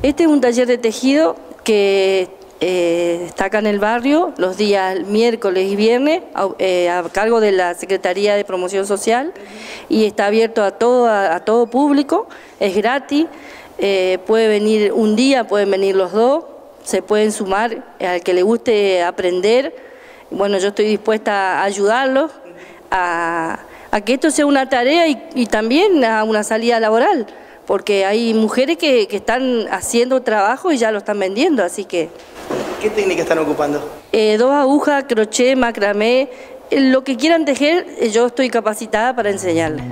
Este es un taller de tejido que eh, está acá en el barrio los días miércoles y viernes a, eh, cargo de la Secretaría de Promoción Social y está abierto a todo, a, a todo público, es gratis, eh, puede venir un día, pueden venir los dos, se pueden sumar al que le guste aprender. Bueno, yo estoy dispuesta a ayudarlos a, a que esto sea una tarea y, y, también a una salida laboral, porque hay mujeres que, que están haciendo trabajo y ya lo están vendiendo, así que... ¿Qué técnica están ocupando? Eh, dos agujas, crochet, macramé, lo que quieran tejer, yo estoy capacitada para enseñarles.